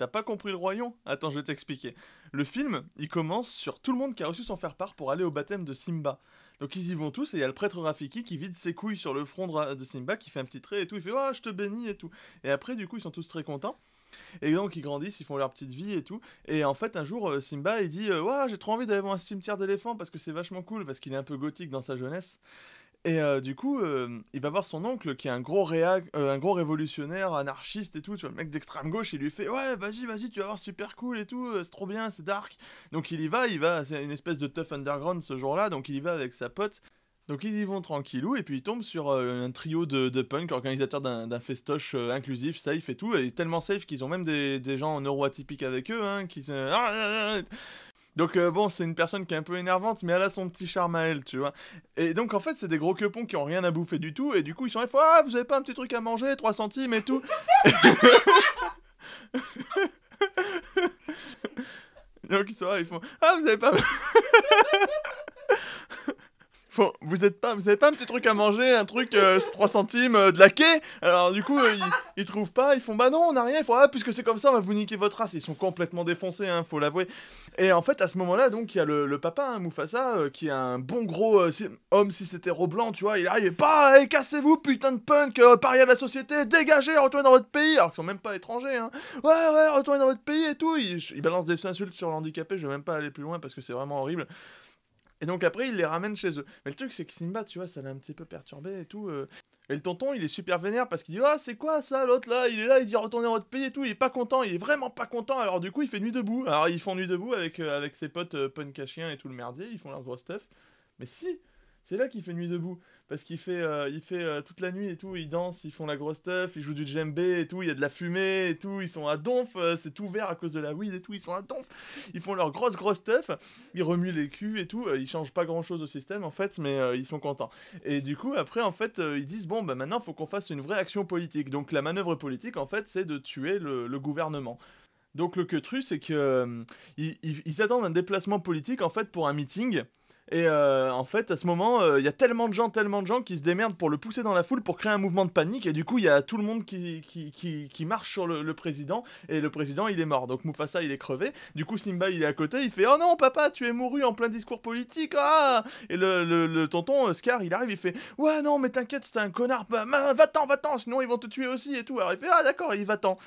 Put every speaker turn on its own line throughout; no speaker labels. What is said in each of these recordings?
T'as pas compris le royaume Attends, je vais t'expliquer. Le film, il commence sur tout le monde qui a reçu son faire-part pour aller au baptême de Simba. Donc ils y vont tous et il y a le prêtre Rafiki qui vide ses couilles sur le front de, Simba, qui fait un petit trait et tout, il fait oh, je te bénis et tout. Et après du coup ils sont tous très contents. Et donc ils grandissent, ils font leur petite vie et tout. Et en fait un jour euh, Simba il dit ouais j'ai trop envie d'aller voir un cimetière d'éléphants parce que c'est vachement cool parce qu'il est un peu gothique dans sa jeunesse. Et euh, du coup, euh, il va voir son oncle qui est un gros, réa un gros révolutionnaire, anarchiste et tout, tu vois, le mec d'extrême gauche, il lui fait Ouais, vas-y, vas-y, tu vas voir, super cool et tout, c'est trop bien, c'est dark. Donc il y va, il va, c'est une espèce de tough underground ce jour-là, donc il y va avec sa pote. Donc ils y vont tranquillou et puis ils tombent sur euh, un trio de, de punk, organisateurs d'un festoche euh, inclusif, safe et tout. Et tellement safe qu'ils ont même des, des gens neuroatypiques avec eux. Hein, qui... Donc euh, bon, c'est une personne qui est un peu énervante, mais elle a son petit charme à elle, tu vois. Et donc en fait, c'est des gros quepons qui ont rien à bouffer du tout, et du coup ils sont là, ah, vous avez pas un petit truc à manger, 3 centimes et tout. donc ils sont ils font, ah, vous avez pas vous êtes pas, vous avez pas un petit truc à manger, un truc 3 euh, centimes euh, de la quai? Alors du coup, euh, ils, trouvent pas, ils font bah non, on a rien. Ils font ah puisque c'est comme ça, on va vous niquer votre race. Ils sont complètement défoncés, hein, faut l'avouer. Et en fait, à ce moment-là, donc il y a le, papa, hein, Mufasa, qui est un bon gros homme si c'était blanc, tu vois. Il arrive pas, hey, cassez-vous, putain de punk, paria de la société, dégagez, retournez dans votre pays. Alors qu'ils sont même pas étrangers, hein. Ouais ouais, retournez dans votre pays et tout. Il, balance des insultes sur l'handicapé. Je vais même pas aller plus loin parce que c'est vraiment horrible. Et donc après, il les ramène chez eux. Mais le truc, c'est que Simba, tu vois, ça l'a un petit peu perturbé et tout. Euh. Et le tonton, il est super vénère parce qu'il dit Ah, c'est quoi ça, l'autre là? Il est là, il dit retourner dans votre pays et tout. Il est pas content, il est vraiment pas content. Alors du coup, il fait nuit debout. Alors ils font nuit debout avec, euh, avec ses potes euh, et tout le merdier. Ils font leur gros stuff. Mais si, c'est là qu'il fait nuit debout parce qu'il fait, euh, il fait euh, toute la nuit et tout, ils dansent, ils font la grosse stuff, ils jouent du djembé et tout, il y a de la fumée et tout, ils sont à donf, euh, c'est tout vert à cause de la weed et tout, ils sont à donf, ils font leur grosse grosse stuff, ils remuent les culs et tout, ils changent pas grand chose au système en fait, mais ils sont contents. Et du coup, après en fait, ils disent bon, bah maintenant faut qu'on fasse une vraie action politique. Donc la manœuvre politique en fait, c'est de tuer le, gouvernement. Donc le que tru, c'est que ils attendent un déplacement politique en fait pour un meeting et euh, en fait, à ce moment, euh, il y a tellement de gens, tellement de gens qui se démerdent pour le pousser dans la foule pour créer un mouvement de panique. Et du coup, il y a tout le monde qui, marche sur le, président. Et le président, il est mort. Donc Mufasa, il est crevé. Du coup, Simba, il est à côté. Il fait Oh non, papa, tu es mouru en plein discours politique. Ah Et le, le, tonton, euh, Scar, il arrive. Il fait Ouais, non, mais t'inquiète, c'était un connard. Bah, va-t'en, va-t'en, sinon ils vont te tuer aussi et tout. Alors il fait Ah d'accord, il va-t'en.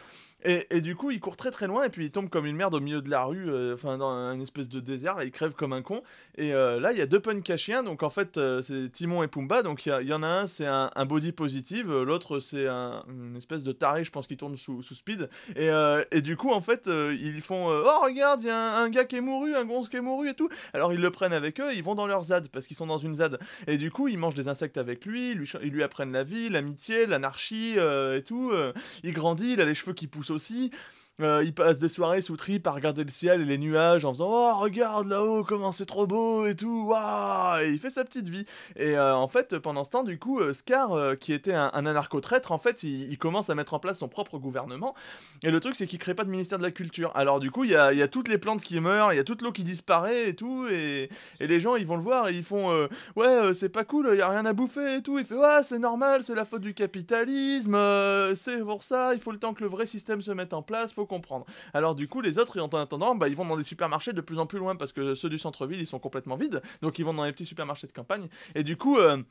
Et, du coup, il court très très loin et puis il tombe comme une merde au milieu de la rue, euh, enfin dans un espèce de désert, il crève comme un con. Et euh, là, il y a deux punks à chien, donc en fait, euh, c'est Timon et Pumba. Donc il y, en a un, c'est un, body positive, l'autre, c'est un, une espèce de taré, je pense, qui tourne sous, sous speed. Et, et, du coup, en fait, ils font Oh, regarde, il y a un, gars qui est mouru, un gonze qui est mouru et tout. Alors ils le prennent avec eux, ils vont dans leur ZAD parce qu'ils sont dans une ZAD. Et du coup, ils mangent des insectes avec lui, lui, ils lui apprennent la vie, l'amitié, l'anarchie et tout. il grandit, il a les cheveux qui poussent aussi. Euh, il passe des soirées sous trip à regarder le ciel et les nuages en faisant Oh, regarde là-haut, comment c'est trop beau et tout, waouh il fait sa petite vie. Et euh, en fait, pendant ce temps, du coup, euh, Scar, qui était un, anarcho-traître, en fait, il, commence à mettre en place son propre gouvernement. Et le truc, c'est qu'il crée pas de ministère de la culture. Alors, du coup, il y a, toutes les plantes qui meurent, il y a toute l'eau qui disparaît et tout. Et, et, les gens, ils vont le voir et ils font Ouais, c'est pas cool, il y a rien à bouffer et tout. Il fait Ouais, c'est normal, c'est la faute du capitalisme, c'est pour ça, il faut le temps que le vrai système se mette en place comprendre. Alors du coup, les autres, en attendant, bah, ils vont dans des supermarchés de plus en plus loin parce que ceux du centre-ville, ils sont complètement vides. Donc ils vont dans les petits supermarchés de campagne. Et du coup... Euh,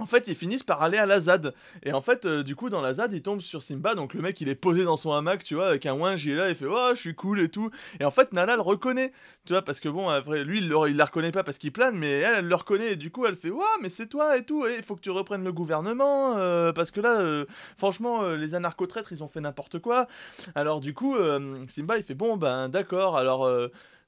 en fait, ils finissent par aller à la ZAD. Et en fait, euh, du coup, dans la ZAD, ils tombent sur Simba. Donc, le mec, il est posé dans son hamac, tu vois, avec un ouin, il est là, il fait Oh, je suis cool et tout. Et en fait, Nala le reconnaît, tu vois, parce que bon, lui, il, le, la reconnaît pas parce qu'il plane, mais elle, elle le reconnaît. Et du coup, elle fait Ouais, mais c'est toi et tout. Et il faut que tu reprennes le gouvernement. Euh, parce que là, euh, franchement, les anarcho-traîtres, ils ont fait n'importe quoi. Alors, du coup, Simba, il fait Bon, ben, d'accord. Alors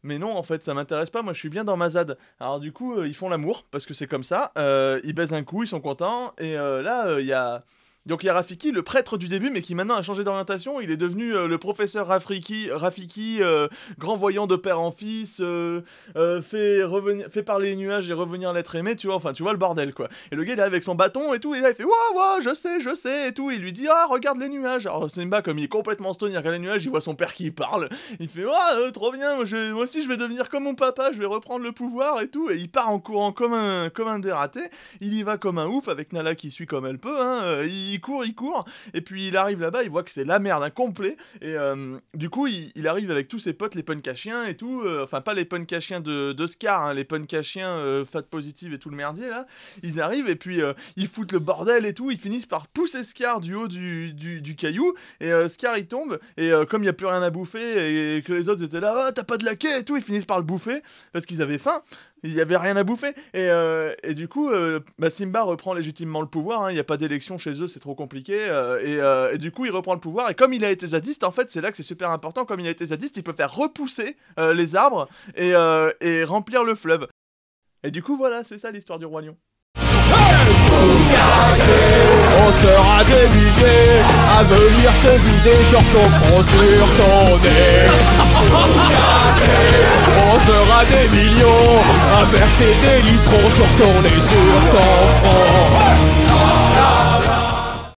mais non, en fait, ça m'intéresse pas. Moi, je suis bien dans ma ZAD. Alors, du coup, euh, ils font l'amour parce que c'est comme ça. Euh, ils baisent un coup, ils sont contents. Et euh, là, il y a donc il y a Rafiki, le prêtre du début, mais qui maintenant a changé d'orientation. Il est devenu euh, le professeur Rafiki, Rafiki euh, grand voyant de père en fils, euh, fait, parler les nuages et revenir l'être aimé, tu vois. Enfin, tu vois le bordel, quoi. Et le gars, il est avec son bâton et tout, et là, il fait Waouh, waouh, je sais, je sais, et tout. Il lui dit Ah, regarde les nuages. Alors, Simba, comme il est complètement stone, il regarde les nuages, il voit son père qui parle. Il fait Ah, trop bien, moi, aussi, je vais devenir comme mon papa, je vais reprendre le pouvoir et tout. Et il part en courant comme un, comme un dératé. Il y va comme un ouf, avec Nala qui suit comme elle peut, hein. Il court, il court, et puis il arrive là-bas, il voit que c'est la merde, un complet, et euh, du coup, il, arrive avec tous ses potes, les punk à chiens et tout, euh, enfin pas les punk à chiens de, de Scar, hein, les punk à chiens euh, fat positive et tout le merdier là, ils arrivent et puis ils foutent le bordel et tout, ils finissent par pousser Scar du haut du, du, caillou, et Scar il tombe, et comme il n'y a plus rien à bouffer, et que les autres étaient là, oh t'as pas de laquais et tout, ils finissent par le bouffer, parce qu'ils avaient faim, il y avait rien à bouffer, et, euh, et du coup, euh, bah, Simba reprend légitimement le pouvoir, hein, il n'y a pas d'élection chez eux, c'est trop compliqué, euh, et, euh, et du coup il reprend le pouvoir, et comme il a été zadiste, en fait c'est là que c'est super important, comme il a été zadiste, il peut faire repousser les arbres et, remplir le fleuve. Et du coup voilà, c'est ça l'histoire du roi lion.
On sera à venir se vider sur ton front, sur ton verser des litrons sur.